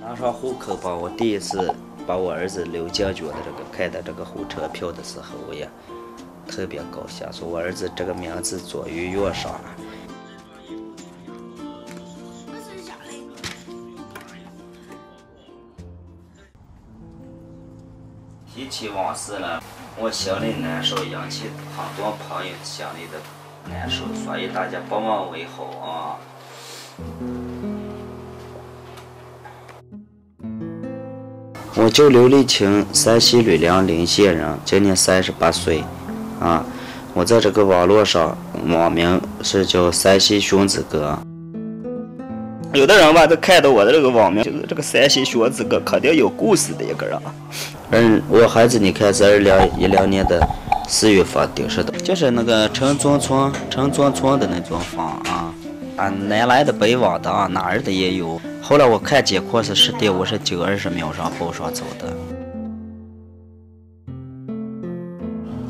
拿上户口吧，我第一次把我儿子刘将军的这个开的这个火车票的时候，我也特别高兴，说我儿子这个名字终于用上了。提起往事了，我心里难受，引起很多朋友心里的难受，所以大家不忘为好啊。我叫刘丽清，山西吕梁临县人，今年三十八岁，啊，我在这个网络上网名是叫山西熊子哥。有的人吧，都看到我的这个网名，就是这个山西熊子哥，肯定有故事的一个人。嗯，我孩子，你看是二零一零年的四月份丢失的，就是那个陈庄村陈庄村的那种房啊，啊，南来的北往的啊，哪儿的也有。后来我看监控是十点五十九二十秒上报上走的。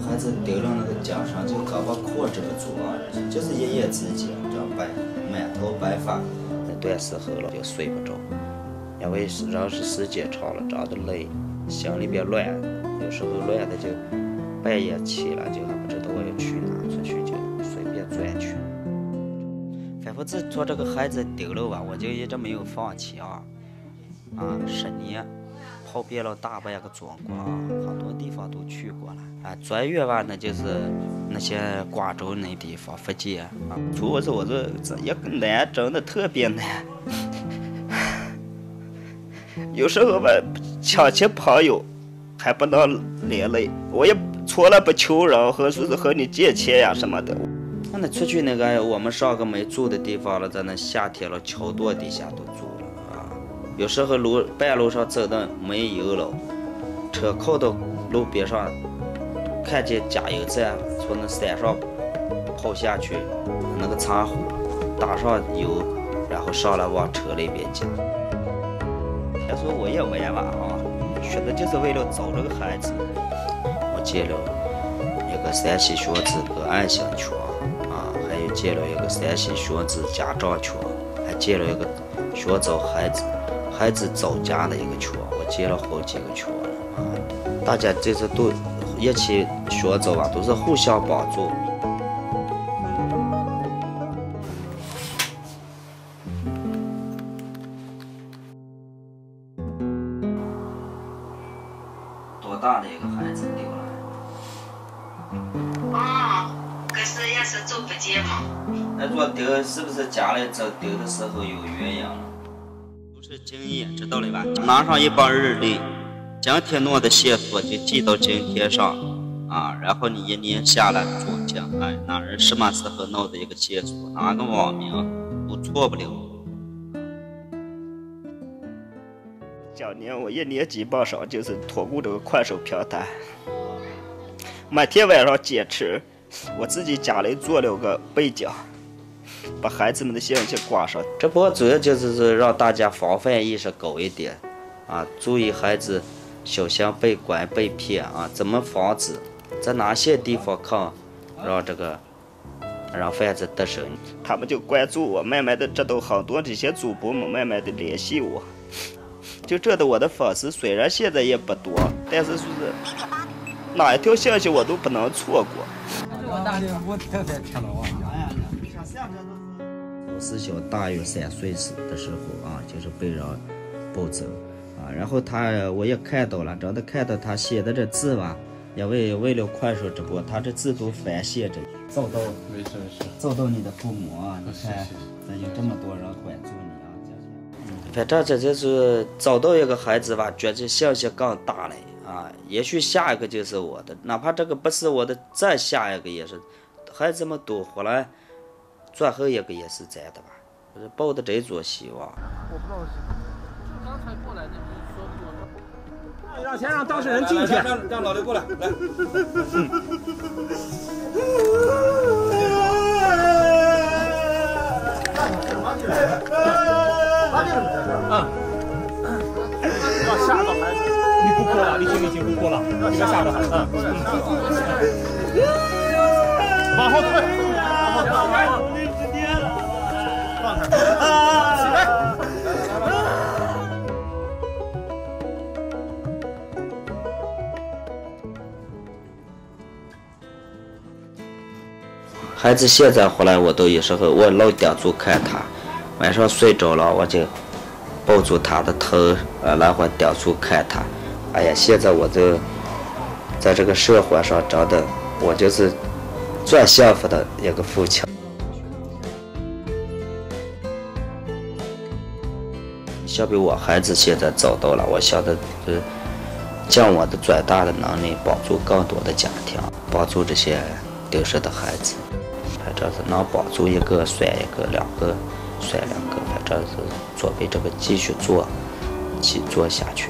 孩子丢了那个肩上就胳膊裤这个组啊，就是一夜之间，这白满头白发，那段时候了就睡不着，因为是人是时间长了，长得累，心里边乱，有时候乱的就半夜起来就还不知道我要去哪，出去就随便转去。反正自从这个孩子丢了吧，我就一直没有放弃啊！啊，十年跑遍了大半个中国啊，很多地方都去过了啊。最远吧，那就是那些广州那地方，福建啊。主要是我这这一个难，真的特别难。有时候吧，亲戚朋友还不能连累，我也从来不求人和说是和你借钱呀什么的。那出去那个，我们上个没住的地方了，在那夏天了，桥垛底下都住了啊。有时候路半路上走的没油了，车靠到路边上，看见加油站，从那山上跑下去，那个茶壶打上油，然后上来往车里边加。他说我也玩玩啊，学的就是为了找这个孩子。我建了一个山西学子个爱心圈。建了一个山西学子家长群，还建了一个学找孩子孩子找家的一个群，我建了好几个群啊！大家这次都一起学找啊，都是互相帮助。大的一个孩子丢了？是也是走不见嘛。那说丢是不是家里走丢的时候有原因了？都是经验，知道了吧？拿上一本日历，今天弄的线索就记到今天上啊。然后你一年下来总结，哎，哪人什么时候弄的一个线索，哪个网名都错不了。今年我一年基本上就是通过这个快手平台，每天晚上坚持。我自己家里做了个背景，把孩子们的信息挂上。这不主要就是是让大家防范意识高一点，啊，注意孩子小心被拐被骗啊，怎么防止？在哪些地方看，让这个让贩子得手？他们就关注我，慢慢的知道很多这些主播们慢慢的联系我，就这的我的粉丝虽然现在也不多，但是说是哪一条信息我都不能错过。我是小大约三岁时的时候啊，就是被人抱走啊，然后他我也看到了，真的看到他写的这字吧，因为为了快手直播，他这字都反写着。找到，没事没事，找到你的父母啊！你看，咱有这么多人关注你啊，反正这就是找到一个孩子吧，觉得信心更大了。啊，也许下一个就是我的，哪怕这个不是我的，再下一个也是，孩子们多活了，最后一个也是咱的吧，我是抱的这种希望。我不知道是，就刚才过来的，说说。让先让当事人进去，让让老刘过来，来。嗯。立起立起，不了，别吓着孩子。往后退，往后退，放开，起来。孩子现在回来，我都有时候我老盯住看他，晚上睡着了我就抱住他的头，呃，然后盯住看他。哎呀，现在我就在这个社会上真的，我就是最幸福的一个父亲。相比我孩子现在找到了，我想的是尽我的最大的能力，帮助更多的家庭，帮助这些丢失的孩子。反正是能帮助一个算一个，两个算两个，反正是准备这个继续做，继续做下去。